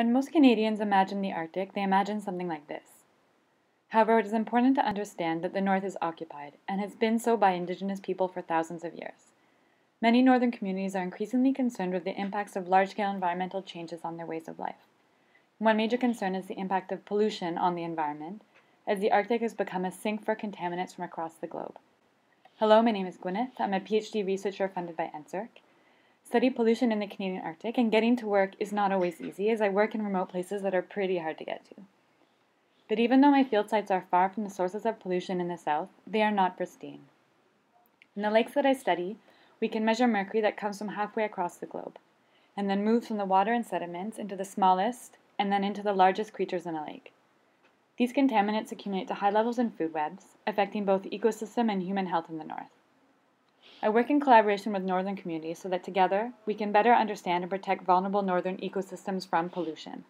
When most Canadians imagine the Arctic, they imagine something like this. However, it is important to understand that the North is occupied, and has been so by Indigenous people for thousands of years. Many northern communities are increasingly concerned with the impacts of large-scale environmental changes on their ways of life. One major concern is the impact of pollution on the environment, as the Arctic has become a sink for contaminants from across the globe. Hello, my name is Gwyneth. I'm a PhD researcher funded by NSERC study pollution in the Canadian Arctic, and getting to work is not always easy as I work in remote places that are pretty hard to get to. But even though my field sites are far from the sources of pollution in the south, they are not pristine. In the lakes that I study, we can measure mercury that comes from halfway across the globe, and then moves from the water and sediments into the smallest and then into the largest creatures in a lake. These contaminants accumulate to high levels in food webs, affecting both ecosystem and human health in the north. I work in collaboration with northern communities so that together we can better understand and protect vulnerable northern ecosystems from pollution.